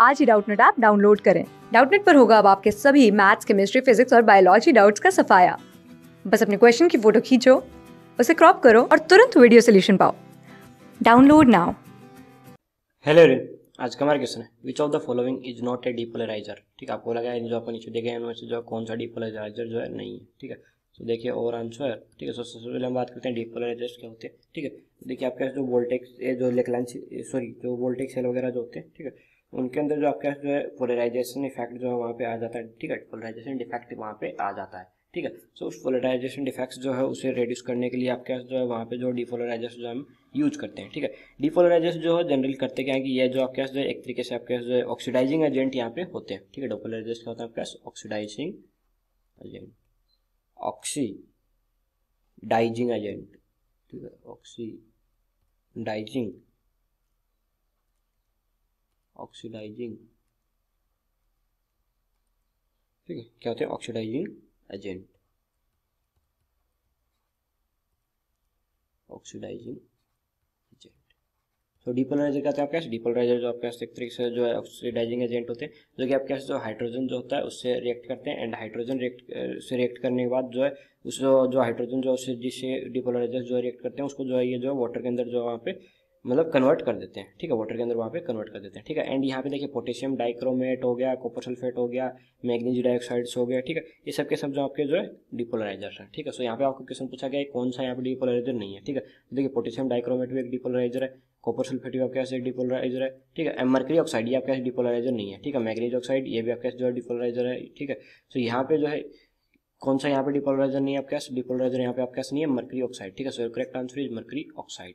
आज ही Doubtnut app download करें। डाउटनेट पर होगा अब आपके सभी मैथ्स, केमिस्ट्री, फिजिक्स और बायोलॉजी डाउट्स का सफाया। बस अपने क्वेश्चन की फ़ोटो खींचो, उसे क्रॉप करो और तुरंत वीडियो सोल्यूशन पाओ। Download now. हेलो रे आज का हमारा क्वेश्चन है which of the following is not a depolariser ठीक है, आपको लगा है, जो आपको नीचे देखे इनमें से जो कौन सा डीपोलराइजर जो है नहीं है, ठीक है? तो देखिए और आंसर ठीक है, सबसे पहले हम बात करते हैं डीपोलराइजर्स क्या होते हैं, ठीक है? देखिए आपके पास जो वोल्टेक्स जो लेकलाइन सॉरी जो वोल्टेक्स सेल वगैरह जो होते हैं, ठीक है? उनके अंदर जो आपके जो है पोलराइजेशन इफ़ेक्ट जो है वहाँ पे आ जाता है, ठीक है? पोलराइजेशन डिफेक्ट वहाँ पे आ जाता है, ठीक है? सो उस पोलराइजेशन डिफेक्ट्स जो है उसे रिड्यूस करने के लिए आपके पास जो है वहाँ पे जो डिपोलराइजर्स जो हम यूज़ करते हैं, ठीक है? डिपोलराइजर्स जो है जनरल करते क्या है कि ये जो आपके पास जो है एक तरीके से आपके पास जो है ऑक्सीडाइजिंग एजेंट यहाँ पे होते हैं, ठीक है? डिपोलराइजर्स क्या होता है आपके पास? ऑक्सीडाइजिंग एजेंट ऑक्सीडाइजिंग एजेंट ठीक है ऑक्सीडाइजिंग ऑक्सीडाइजिंग ठीक है क्या होते हैं? ऑक्सीडाइजिंग एजेंट ऑक्सीडाइजिंग तो डिपोलराइजर कहते हैं आपके डिपोलराइजर जो आपके एक तरीके से जो है ऑक्सीडाइजिंग एजेंट होते हैं, जो कि आपके जो हाइड्रोजन जो होता है, उससे रिएक्ट करते हैं एंड हाइड्रोजन रिएक्ट से रिएक्ट करने के बाद जो है, उस जो हाइड्रोजन जो उससे जिससे डिपोलराइजर जो रिएक्ट करते हैं, उसको जो है ये जो वाटर के अंदर जो वहाँ पे मतलब कन्वर्ट कर देते हैं, ठीक है? वाटर के अंदर वहाँ पे कन्वर्ट कर देते हैं, ठीक है? एंड यहाँ पे देखिए पोटेशियम डाइक्रोमेट हो गया कॉपर सल्फेट हो गया मैग्नीज डाइऑक्साइड्स हो गया, ठीक है? ये सब के सब जो आपके जो है डिपोलराइजर है, ठीक है? सो यहाँ पे आपको क्वेश्चन पूछा गया है, कौन सा यहाँ पे डिपोलराइजर नहीं है, ठीक है? देखिए पोटेशियम डाइक्रोमेट भी एक डिपोलराइजर है कॉपर सल्फेट भी आपके पास एक डिपोलराइजर है, ठीक है? मर्करी ऑक्साइड ये आपके पास डिपोलराइजर नहीं है, ठीक है? मैग्नीज ऑक्साइड ये भी आपके पास जो है डिपोलराइजर है, ठीक है? सो यहाँ पे जो है, कौन सा यहाँ पे डिपोलराइजर नहीं है आपके पास? डिपोलराइजर यहाँ पे आपके पास नहीं है मर्करी ऑक्साइड ठीक है? So correct answer is mercury oxide